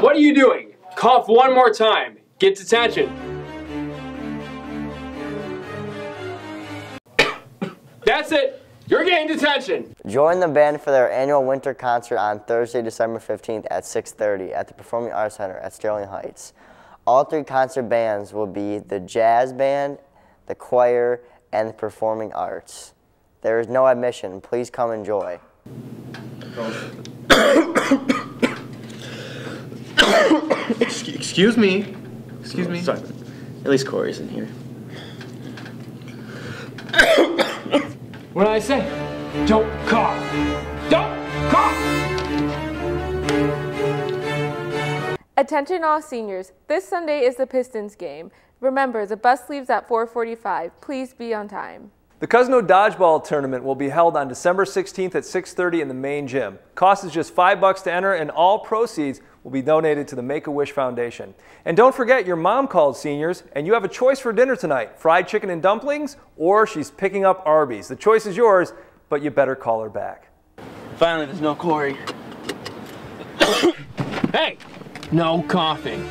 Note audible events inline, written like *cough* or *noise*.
what are you doing? Cough one more time. Get detention. That's it. You're getting detention. Join the band for their annual winter concert on Thursday, December 15th at 6.30 at the Performing Arts Center at Sterling Heights. All three concert bands will be the Jazz Band, the Choir, and the Performing Arts. There is no admission. Please come enjoy. Excuse me. Excuse me. Sorry. At least Corey's in here. What did I say? Don't cough. Don't cough. Attention all seniors, this Sunday is the Pistons game. Remember, the bus leaves at 4:45. Please be on time. The Cousino Dodgeball Tournament will be held on December 16th at 6.30 in the main gym. Cost is just five bucks to enter and all proceeds will be donated to the Make-A-Wish Foundation. And don't forget your mom called seniors and you have a choice for dinner tonight, fried chicken and dumplings or she's picking up Arby's. The choice is yours, but you better call her back. Finally, there's no Corey. *coughs* Hey, no coughing.